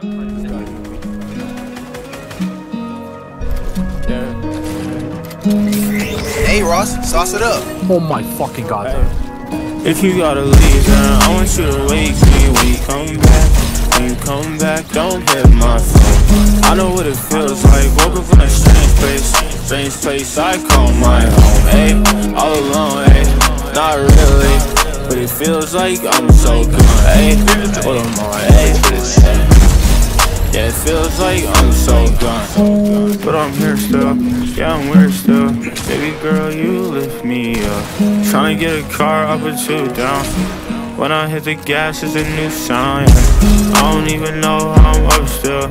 Hey Ross, sauce it up. Oh my fucking god. If you gotta leave, then I want you to wake me when you come back. When you come back, don't hit my phone. I know what it feels like. Woke up in a strange place, strange place I call my home. Ayy, all alone, ayy, not really, but it feels like I'm so gone. Ayy, feels like I'm so gone. But I'm here still, yeah, I'm weird still. Baby girl, you lift me up. Tryna get a car up or two down. When I hit the gas, it's a new sound, yeah. I don't even know how I'm up still.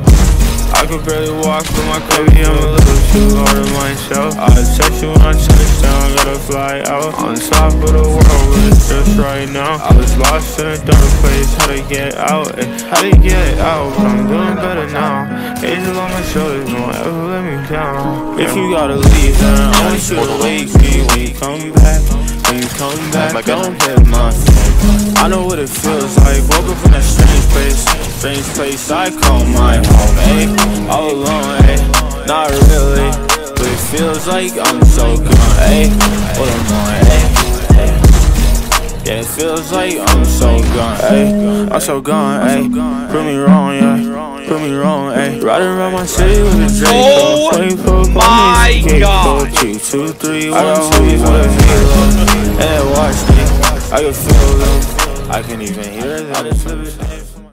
I could barely walk, but my baby, I'm a little too hard on myself. I text you when I touch down, gotta fly out. On top of the world, but it's just right now. I was lost in a dark place, how to get out, and how to get out, but I'm doing better now. If you gotta leave, then I want you to wake me when you come back. When you come back, I don't hit my phone. I know what it feels like. Woke up in a strange place, strange place I call my home. Ayy, all alone, ayy, not really, but it feels like I'm so gone. Ayy, what I'm? Ayy, ayy. Yeah, it feels like I'm so gone. Ayy, I'm so gone. Ayy, prove me wrong, yeah. Prove me wrong, ayy. Riding around my city with a Draco. Oh 20 foot my ponies, God. Two, two, three, one, two, with a halo. And watch me, I can feel them. I can even hear them.